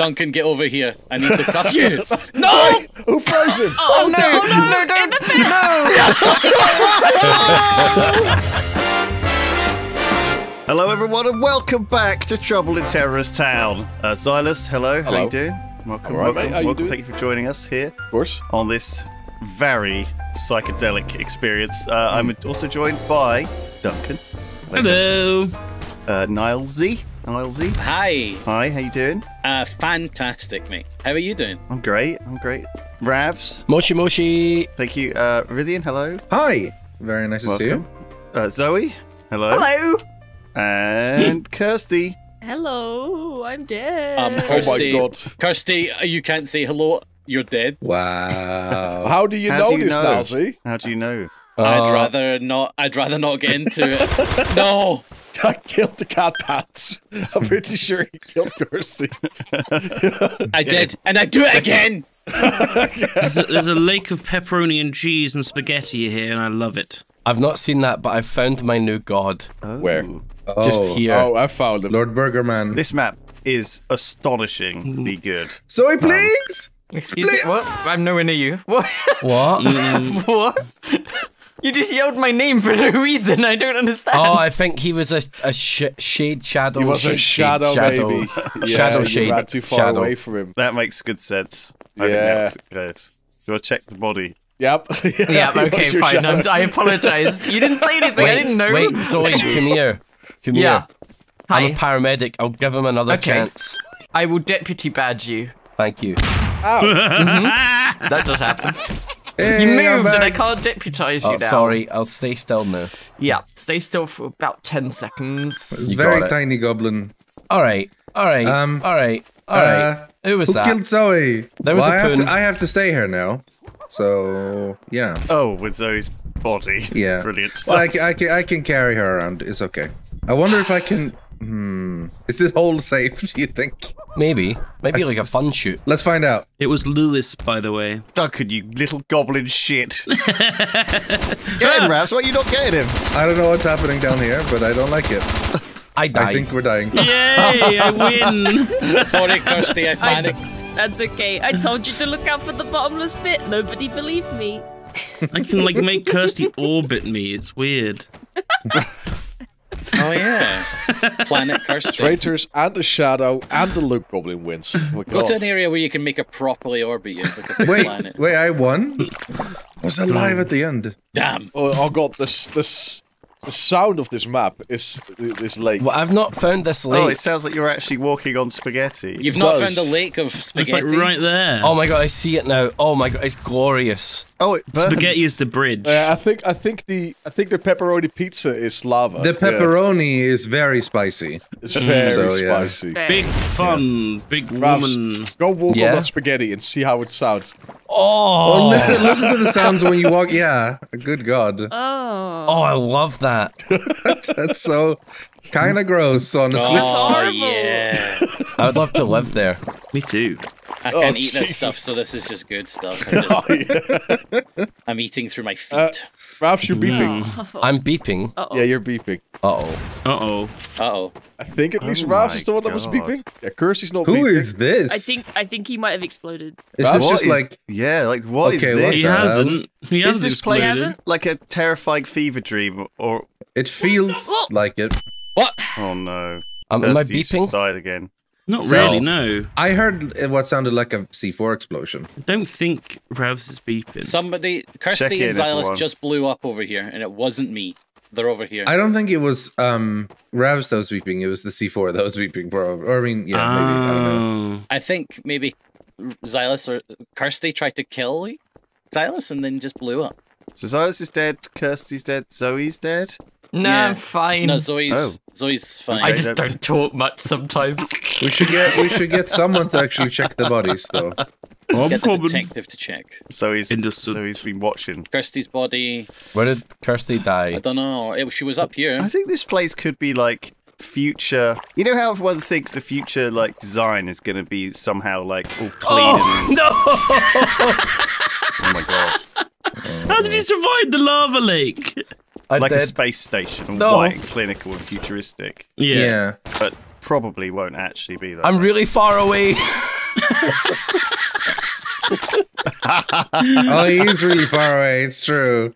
Duncan, get over here. I need to cuff you. No! Who froze him? Oh, no, no, no, don't. No. Hello, everyone, and welcome back to Trouble in Terrorist Town. Uh, Zylus, hello. How Hello. you doing? Welcome, All right, welcome, mate, how you welcome. doing? Thank you for joining us here Of course. on this very psychedelic experience. Uh, I'm also joined by Duncan. Hello. Uh, Nilesy. Nilesy. Hi. Hi, how you doing? Uh, fantastic, mate. How are you doing? I'm great. I'm great. Ravs. Moshi Moshi. Thank you. Uh, Rythian, hello. Hi. Very nice to see you. Uh, Zoey. Hello. Hello. And Kirsty. Hello, I'm dead. Um, Oh my Kirsty, god. Kirsty, you can't say hello. You're dead. Wow. How do you How know do you this, know? Nazi? How do you know? I'd Uh, rather not. I'd rather not get into it. no. I killed the cat pants. I'm pretty sure he killed Kirsty. I did, and I do it again. There's a, there's a lake of pepperoni and cheese and spaghetti here, and I love it. I've not seen that, but I've found my new god. Where? Oh, Just here. Oh, I found him. Lord Burgerman. This map is astonishingly good. Zoey, please. Excuse me. What? I'm nowhere near you. What? What? what? You just yelled my name for no reason. I don't understand. Oh, I think he was a, a sh- shade shadow. He was a shade, shadow, shade, shadow. baby. Yeah, Shadow you shade, ran too far shadow. away from him. That makes good sense. I Yeah. think that's good. You want to check the body? Yep. yeah, He okay, was your fine. shadow. I'm, I apologize. You didn't say anything. I didn't know. wait, Zoey, come here. Come Yeah. here. I'm a Hi. paramedic. I'll give him another Okay. chance. I will deputy badge you. Thank you. Oh. Mm-hmm. That does happen. Hey, You moved and I can't deputize you Oh, now. sorry. I'll stay still now. Yeah, stay still for about 10 seconds. You Very got it. tiny goblin. All right. All right. Um, all right. All right. uh, Who was Who that? killed Zoey? There was well, a I have, to, I have to stay here now. So, yeah. Oh, with Zoey's body. Yeah. Brilliant Well, I, stuff. I, can, I can carry her around. It's okay. I wonder if I can. Hmm. Is this hole safe, do you think? Maybe. Maybe like a fun shoot. Let's find out. It was Lewis, by the way. Duncan, you little goblin shit. Get him, Ravs. Why are you not getting him? I don't know what's happening down here, but I don't like it. I died. I think we're dying. Yay! I win. Sorry, Kirsty. I panicked. That's okay. I told you to look out for the bottomless pit. Nobody believed me. I can like make Kirsty orbit me. It's weird. Oh yeah. Planet Kirsty. Traitors and the shadow and the Loot Goblin wins. Oh Go to an area where you can make it properly orbit you. Like a big Wait, planet. wait, I won? was alive hmm. at the end. Damn. Oh, oh god, this this the sound of this map is this lake. Well, I've not found this lake. Oh, lake. it sounds like you're actually walking on spaghetti. You've not does. found a lake of It's spaghetti. like right there. Oh my god, I see it now. Oh my god, it's glorious. oh, it burns. Spaghetti is the bridge. Uh, I think I think the I think the pepperoni pizza is lava. The Yeah, pepperoni is very spicy. it's very So, yeah. spicy. Big fun, big Ravs, woman. go walk Yeah? on that spaghetti and see how it sounds. Oh, Oh, listen, listen to the sounds when you walk. Yeah, good God. Oh. oh, I love that. That's so kind of gross, honestly. That's oh horrible. yeah. I would love to live there. Me too. I Oh, can't eat this stuff, so this is just good stuff. I'm, just, I'm eating through my feet. Uh, Ravs, you're beeping. I'm beeping. Uh-oh. Yeah, you're beeping. Uh oh. Uh oh. Uh oh. I think at least Oh Ravs my is the one that was beeping. Yeah, Kirsty's not Who beeping. is this? I think I think he might have exploded. Is this just is- like Yeah, like what is Okay, this? He hasn't. He Is hasn't this place exploded. hasn't? like a terrifying fever dream, or it feels Oh. like it? What? oh no, Um, am I Kirsty's just beeping? died again. Not So- really. No. I heard uh, what sounded like a C4 explosion. I don't think Ravs is beeping. Somebody, Check Kirsty and Zylus just blew up over here, and it wasn't me. They're over here. I don't think it was um Ravs that was beeping. It was the C4 that was beeping, probably. Or I mean, yeah, maybe. I don't know. Oh. I think maybe Zylus or Kirsty tried to kill Zylus and then just blew up. So Zylus is dead, Kirsty's dead, Zoey's dead. No, Yeah. I'm fine. No, Zoey's Oh. Zoey's fine. I just don't talk much sometimes. We should get we should get someone to actually check the bodies, though. No Get the problem. detective to check. Zoey's Understood. Zoey's been watching. Kirsty's body. Where did Kirsty die? I don't know. It, she was up here. I think this place could be like future. You know how everyone thinks the future like design is going to be somehow like all clean oh, and no! oh my god, How did you survive the lava lake? I like a space station, No. white and clinical and futuristic, Yeah. Yeah. but probably won't actually be that. I'm really far away. oh, he is really far away. It's true.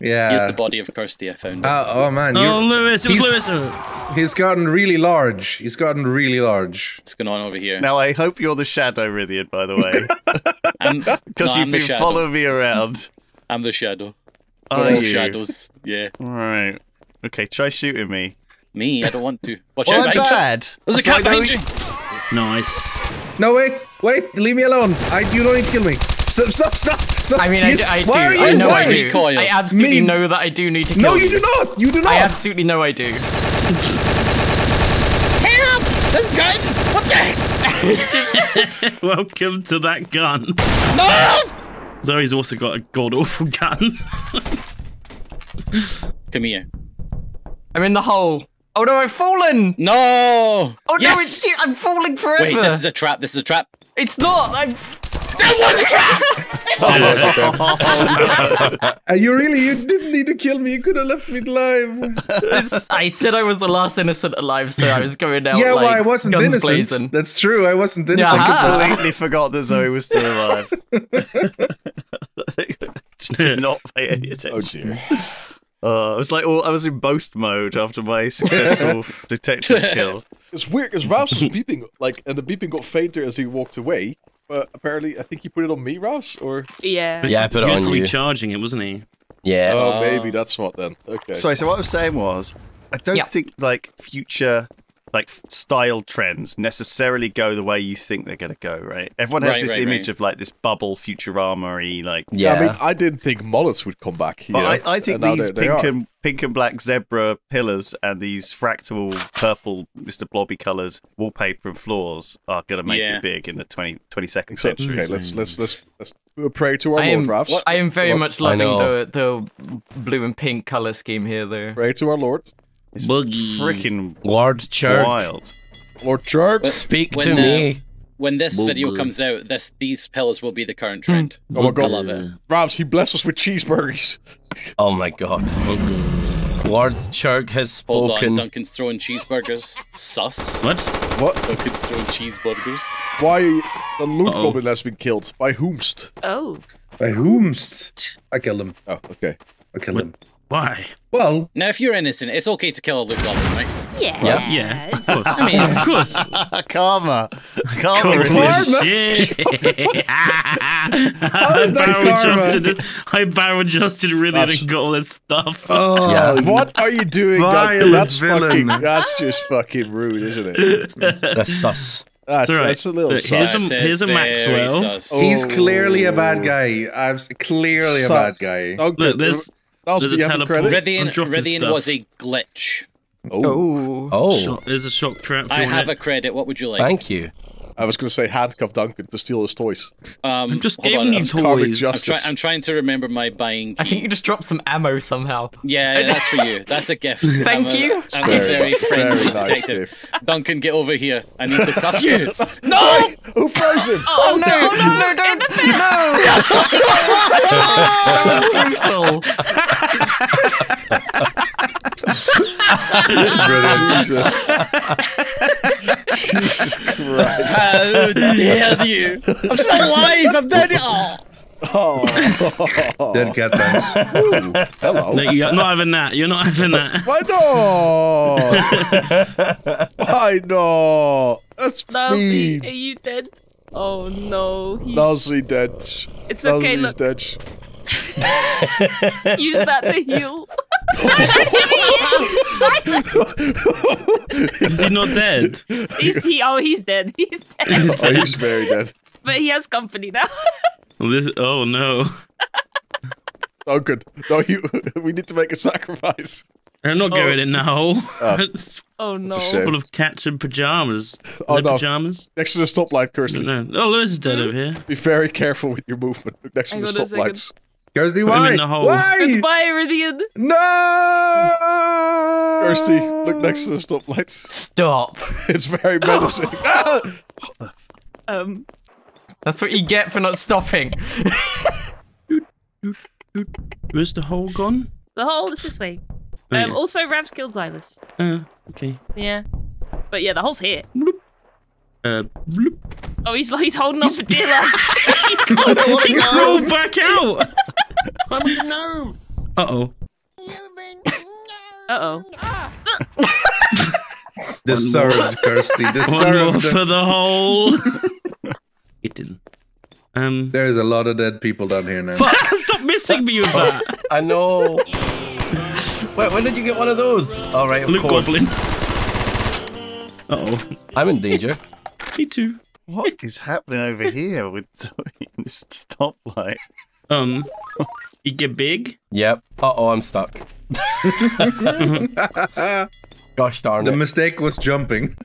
Yeah. Here's the body of Kirsty I found. Uh, oh man, Oh, Lewis, it was he's- Lewis. He's gotten really large. He's gotten really large. What's going on over here? Now I hope you're the shadow, Rythian, by the way, because no, you've I'm been following me around. I'm the shadow. Are you? shadows. Yeah. Right. Okay, try shooting me. Me, I don't want to. Watch Well, out, I'm bad. There's a cat know- behind you. Nice. No, wait, wait, leave me alone. I you don't need to kill me. Stop, stop, stop, stop. I mean, I You- do. I, do. why are you I know I do. Recoil. I absolutely Me- know that I do need to kill you. No, you do not. You do not. I absolutely know I do. Help! This gun! What the heck? Welcome to that gun. No! Zoey's also got a god awful gun. Come here. I'm in the hole. Oh no, I've fallen. No! Oh no, yes! it's, I'm falling forever. Wait, this is a trap. This is a trap. It's not. I'm. That was a trap! Uh, you really, you didn't need to kill me. You could have left me alive. It's, I said I was the last innocent alive, so I was going out. yeah, like, well, I wasn't innocent. blazing. That's true. I wasn't innocent. Yeah. Completely forgot that Zoey was still alive. Just did not pay any attention. Oh dear. Uh, I was like, oh, I was in boast mode after my successful detective kill. It's weird because Ravs was beeping, like, and the beeping got fainter as he walked away. But apparently, I think he put it on me, Ravs, or Yeah. Yeah, I put it on you. recharging it, wasn't he? Yeah. oh, maybe that's what then. Okay. Sorry, so what I was saying was, I don't Yeah. think like future like f- style trends necessarily go the way you think they're going to go, right? Everyone has Right, this right, image right. of like this bubble Futurama-y, like. yeah. I mean, I didn't think mullets would come back. But yeah, I, I think and these they- they pink are. and pink and black zebra pillars and these fractal purple Mr. Blobby coloured wallpaper and floors are going to make Yeah. it big in the 20, 22nd So, century. okay, let's hmm. let's let's let's pray to our I Lord, am, I am very What? much loving the the blue and pink color scheme here, though. Pray to our Lord, It's Boogies. freaking Lord Church, wild. Lord Church. speak When, to uh, me. When this Boo video comes out, this these pills will be the current trend. Oh my I God, love it. Ravs, he blessed us with cheeseburgers. Oh my god. Lord Church has Hold on, spoken. Duncan's throwing cheeseburgers. Sus. What? What? Duncan's throwing cheeseburgers. Why the loot Uh-oh. goblin has been killed by whomst? Oh. By whomst? I killed him. Oh, okay. I killed What? him. Why? Well, Now, if you're innocent, it's okay to kill a loot goblin, right? Yeah. Yeah. Yeah. Of course. I mean, of course. Karma. Karma. Holy Rythian. shit! How is that karma? adjusted, I barrel adjusted really Gosh. and got all this stuff. oh, Yeah. What are you doing, Duncan? Violent That's villain. fucking. That's just fucking rude, isn't it? That's sus. That's, all right. that's a little Look, here's sus. a- here's a Maxwell. sus. Oh. he's clearly a bad guy. I'm s- clearly a bad guy. Okay, Look, there's- Ravs, there's do you have the teleport. credit? Rythian, I'm dropping Rythian stuff. was a glitch. Oh, Oh. Oh, Shock- there's a shock trap. for I you, have a credit. What would you like? thank you. I was going to say handcuff Duncan to steal his toys. Um, I'm just giving on, you toys. I'm, try- I'm trying to remember my buying. I think you just dropped some ammo somehow. Yeah, that's for you. That's a gift. Thank I'm a- you. I'm a very friendly very nice detective. gift. Duncan, get over here. I need to cuff you. No! Who froze him? Oh, no, no, no, don't, no! Jesus. Jesus Christ. How dare you? I'm still alive. I'm dead. Oh. Oh. Dead cat dance. Ooh, hello. No, you're not having that. You're not having that. Why not? Why not? That's Nilesy, are you dead? Oh no. He's, Nilesy dead. It's okay, Nilesy's look. dead. Use that to heal. Is he not dead? He's, he, oh, he's dead. He's dead. Oh, he's very dead. But he has company now. This- oh no. Oh, good. No, you. We need to make a sacrifice. I'm not going in now. Oh. it's Oh no. a shame. full of cats in pajamas. Oh, Is no. pajamas? Next to the stoplight, Kirsty. No. Oh, Lewis is dead over here. Be very careful with your movement. Next to Hang the on a second. stoplights. Kirsty, him why? in the hole. Why? Goodbye, Iridian. No! Kirsty, look next to the stoplights. Stop. It's very menacing. Ah! Um, That's what you get for not stopping. Where's the hole gone? the hole is this way. Oh, Um, yeah. also, Rav's killed Zylus. Uh, okay. Yeah. But yeah, the hole's here. Uh, bloop. Oh, he's he's holding on for dear life. I don't to. Roll back out. I'm a gnome. Uh oh. Uh oh. The served, Kirsty. The One more for the hole. it didn't. Um. There's a lot of dead people down here now. Fuck! Stop missing me with that. I know. Wait, when did you get one of those? All right, of Luke course. Goblin. Uh oh. I'm in danger. Me too. What is happening over here with this stoplight? Um. You get big. Yep. Uh oh, I'm stuck. Gosh darn The it. mistake was jumping.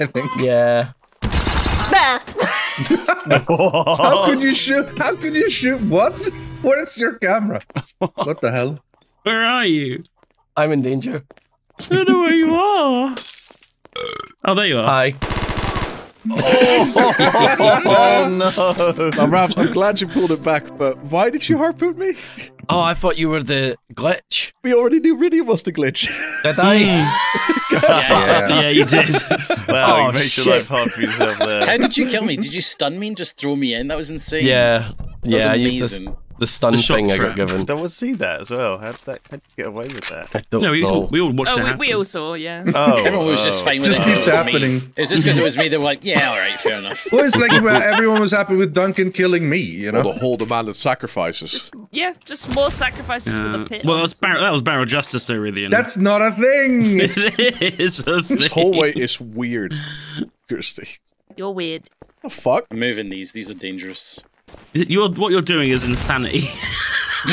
I think. yeah. How could you shoot? How could you shoot? What? What is your camera? What the hell? Where are you? I'm in danger. I don't know where you are. Oh, there you are. Hi. Oh. oh no! Now, Ravs, I'm glad you pulled it back, but why did you harpoon me? Oh, I thought you were the glitch. We already knew Riddy was the glitch. Did I? Hmm. Yeah. yeah, you did. Wow, Oh, you made your shit. life hard for yourself there. How did you kill me? Did you stun me and just throw me in? That was insane. yeah. was Yeah, I used this, amazing. The stun The shock thing I got trap. given. Don't want to see that as well. How did that? How did you get away with that? I don't No, we know. all, we all watched Oh, it we, happen. we all saw, yeah. Oh, Everyone was just oh. fine with Just it. 'cause keeps it was me. happening. It was just because it was me. They were like, yeah, all right, fair enough. Well, it's like everyone was happy with Duncan killing me, you Well, know? the whole demanded sacrifices. Just yeah, just more sacrifices for the Uh, pit. well, that was, honestly. Bar- that was Barrel Justice, though, really. and- That's not a thing! it is a This thing. hallway is weird. Kirsty. You're weird. The fuck? I'm moving these. These are dangerous. Is it- You're, what you're doing is insanity.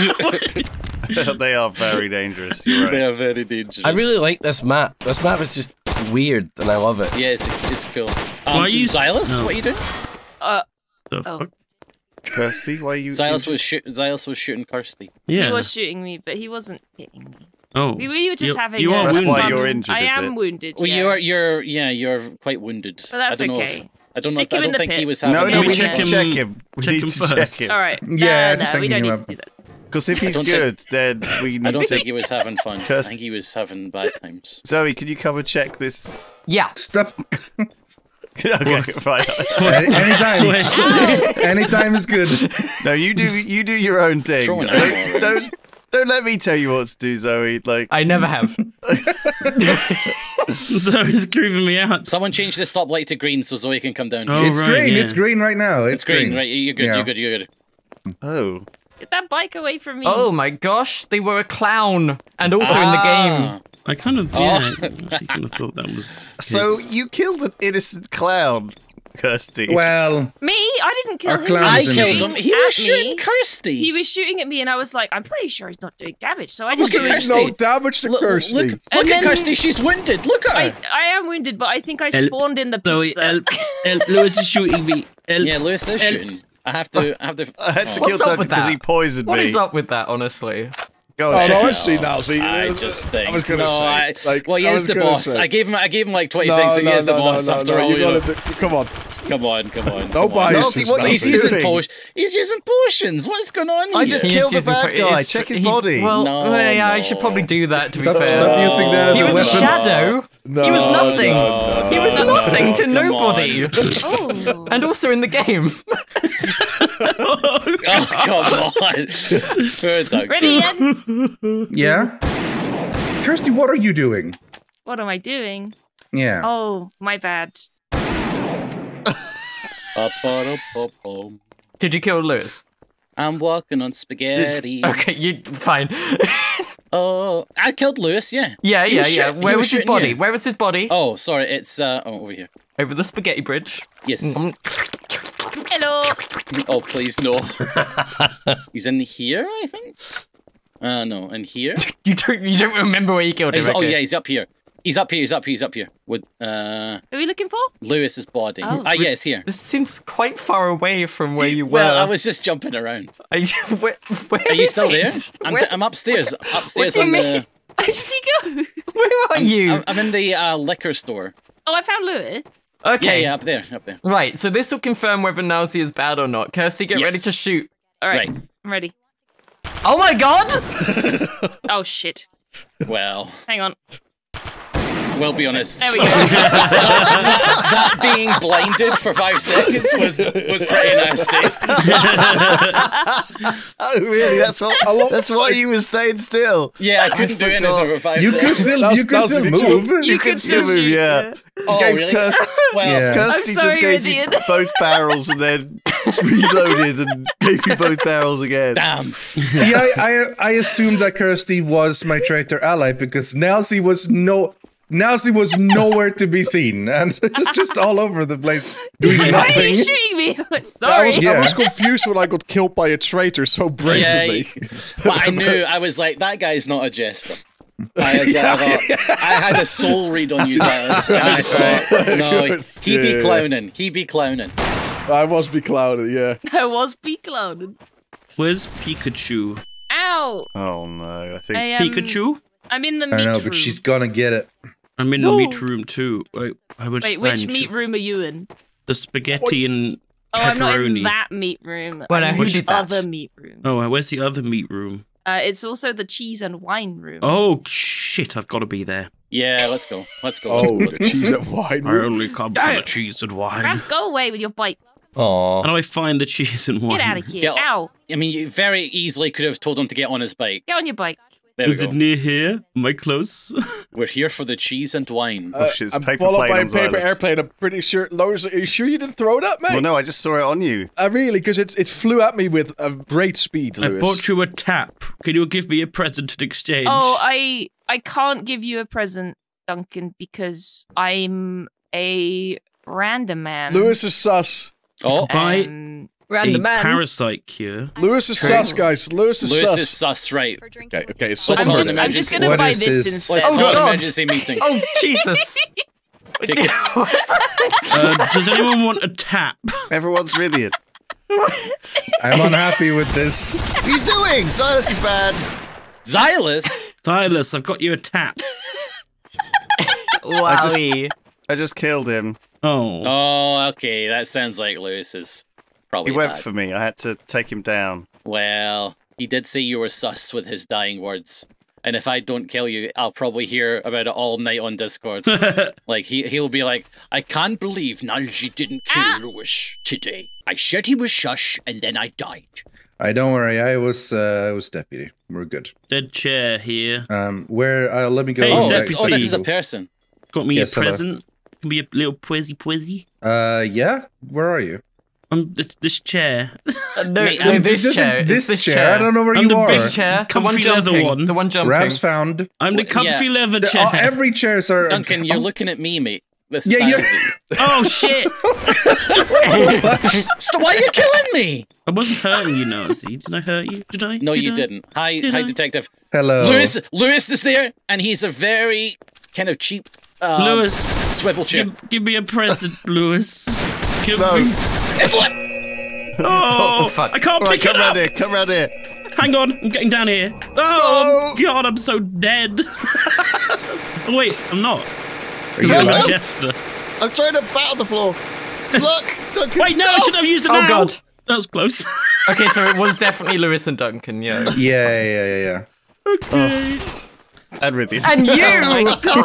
they are very dangerous. You're They are very dangerous. I really like this map. This map is just weird, and I love it. Yeah, it's, it's cool. Um, Why are you- Zylus, No. what are you doing? Uh, The Oh. fuck? Kirsty, why are you? Zylus was shoot. Zylus was shooting Kirsty. Yeah. he was shooting me, but he wasn't hitting me. oh. We, we were just You- having you a are That's wounded. why you're injured, I am it? wounded. Well, yeah. you're you're yeah you're quite wounded. But that's I don't okay. Know if, I don't Stick know. him I don't the think he was having. No, no, any we check need to him- check him. We check need him to first. check him. All right. Yeah, no, no, we don't need up. to do that. Because if he's don't think- good, then we I don't to. think he was having fun. I think he was having bad times. Zoey, can you cover check this? Yeah. Stop. okay, fine. Any- Anytime. Anytime is good. No, you do. You do your own thing. Don't, don't don't let me tell you what to do, Zoey. Like I never have. Zoey's creeping me out. Someone change the stoplight to green so Zoey can come down. Oh, it's right, green. yeah. It's green right now. It's, it's green, right? You're good. Yeah. You're good. You're good. oh, Get that bike away from me. Oh my gosh, they were a clown. And also in the game. Ah, I kind of, Oh. I kind of thought that was. so you killed an innocent clown, Kirsty. Well, Me? I didn't kill him. I is killed him. He was shooting me. Kirsty. He was shooting at me, and I was like, I'm pretty sure he's not doing damage. So I Look just at Kirsty. No damage to Look, Kirsty. look, look And at Kirsty. She's wounded. Look at I, her. I am wounded, but I think I El- spawned in the Zoey, pizza. El, El, Lewis is shooting me. El, yeah, Lewis is El- shooting. I have to. I have to. I had to oh. kill What's up Duncan because he poisoned What me. is up with that, honestly? Go Oh, check no, I it. see now. See, I just think. I was gonna no, say, I, like, well, he I is the boss. say. I gave him. I gave him like no, 26, and he is the no, boss no, after no, all. You You know. gotta do, come on. Come on, come on. No come on. biases. Nazi, what now. He's using doing? He's using potions. What's going on here? I just He killed the bad po- guy. Check his he- body. Well, No, well, yeah, I should probably do that, to stop, be fair. stop using that as He a was a weapon. shadow. No, he was nothing. Oh, no, he was nothing to nobody. oh. And also in the game. Oh, come on. Ready, Ed? yeah. Kirsty, what are you doing? What am I doing? Yeah. Oh, my bad. Did you kill Lewis? I'm walking on spaghetti. Okay, you it's fine. Oh, I killed Lewis. Yeah. yeah, He yeah, yeah. shoot- Where was was his body? you. Where was his body? Oh, sorry. It's uh oh, over here. Over the spaghetti bridge. Yes. Mm, Hello. Oh, please no. He's in here, I think. Uh no, in here. You don't you don't remember where you killed him? He's, oh okay. yeah, he's up here. He's up here. He's up here. He's up here with uh Are we looking for? Lewis's body. Oh. Ah, yeah, it's here. This seems quite far away from where you were. Well, I was just jumping around. Are you, where, where Are you still there? I'm, Where, I'm upstairs. Upstairs do you on the. Where did he go? where are you? I'm, I'm in the uh, liquor store. Oh, I found Lewis. okay. Yeah, yeah, up there, up there. Right, so this will confirm whether Nazi is bad or not. Kirsty, get Yes. ready to shoot. All right, Right. I'm ready. Oh my god! Oh shit. Well, Hang on. We'll be honest. There we go. that being blinded for five seconds was was pretty nasty. Oh, really? That's what. that's why you were staying still. Yeah, I couldn't do anything for five You could still, That's- you could still a big joke. move. You, can still move, yeah. Oh, Gave really? Kirst- well, Yeah. Kirsty just gave Ian. you both barrels and then reloaded and gave you both barrels again. damn. See, I, I I assumed that Kirsty was my traitor ally because Nilesy was no Nilesy was nowhere to be seen, and it's just all over the place doing Why are you shooting me? I Sorry. was, I was confused when I got killed by a traitor so brazenly. Yeah, But I knew I was like, that guy's not a jester. I, was, I, thought, I had a soul read on you, Zylus, and I thought, no, he be clowning. He be clowning. I was be clouded, yeah. I was be clowned. Where's Pikachu? Ow. Oh no! I think I, um, Pikachu? I'm in the I meat know, room. but she's gonna get it. I'm in No. the meat room too. Wait, I would Wait, which meat room are you in? The spaghetti and Oh, I'm not in that meat room. Well, I'm who in did the that? other meat room. Oh, where's the other meat room? Uh, it's also the cheese and wine room. Oh shit! I've got to be there. Yeah, let's go. Let's go. Let's Oh, go. the cheese and wine. Room. I only come for the cheese and wine. Raph, go away with your bike. Aw. How do I find the cheese and wine? Get out of here. Get- Ow. I mean, you very easily could have told him to get on his bike. Get on your bike. There we Is go. it near here? Am I close? We're here for the cheese and wine. Uh, shit, it's I'm paper followed plane by a paper Zylus. airplane. I'm pretty sure. Lewis, are you sure you didn't throw that, mate? Well, no, I just saw it on you. Uh, really? Because it it flew at me with a great speed, I bought you a tap. Can you give me a present in exchange? Oh, I I can't give you a present, Duncan, because I'm a random man. Lewis is sus. Oh, Buy Um, a Random man. parasite cure. Lewis is sus, guys. Lewis is Lewis sus. is sus, right? Okay, okay. It's sus. I'm call just, an I'm just emergency. gonna What buy is this this? instead. Let's Oh, call an God. emergency meeting. Oh Jesus! Take us. Uh, does anyone want a tap? Everyone's brilliant. I'm unhappy with this. what are you doing? Zylus is bad. Zylus? Zylus, I've got you a tap. Wowie. I just killed him. Oh. Oh, okay. That sounds like Lewis is probably He went bad. for me. I had to take him down. Well, he did say you were sus with his dying words. And if I don't kill you, I'll probably hear about it all night on Discord. like he he'll be like, I can't believe Nanji didn't kill Ah. Lewis today. I said he was shush and then I died. I don't worry. I was uh, I was deputy. We're good. Dead chair here. Um, where? Uh, let me go. Hey, Oh, this, Deputy. oh, this is a person. Got me Yes, a hello. present. Can be a little pwizzy pwizzy. Uh, yeah. Where are you? Um, this, this chair. Uh, no, Mate, no, I'm- this isn't chair. This, this chair. I don't know where I'm you the are. big This chair. The one Comfy leather one. The one jumping. Rap's found. I'm the comfy yeah. leather The- chair. oh, every chairs are. Duncan, you're oh, looking at me, mate. This is Yeah, you're- oh shit! so why are you killing me? I wasn't hurting you, Nazi. Did I hurt you? Did I? No, Did you I? didn't. Hi, Did hi, I? detective. Hello. Lewis, Lewis is there, and he's a very kind of cheap um, Lewis, swivel chair. give, give me a present, Lewis. Give No. me. It's what? Oh, oh, fuck. I can't All right, pick come it round up. here. Come round here. Hang on, I'm getting down here. Oh God, I'm so dead. oh wait, I'm not. Are 'Cause you I'm a alive? jester. I'm throwing a bat on the floor. Look, Duncan. Wait, no, I should have used it Oh now. god. That was close. Okay, so it was definitely Lewis and Duncan. Yeah. Yeah, yeah, yeah, yeah. okay. Oh. And Rythian. And you. Oh,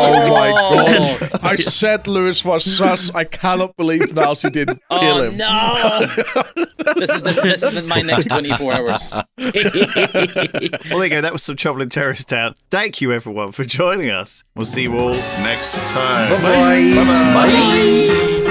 oh my Oh, god! I said Lewis was sus. I cannot believe Nazi didn't oh, kill oh him. no! this is the, this is my next 24 hours. Well, there you go. That was some trouble in Terrorist Town. Thank you, everyone, for joining us. We'll see you all next time. Bye. Bye-bye. Bye.